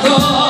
Oh,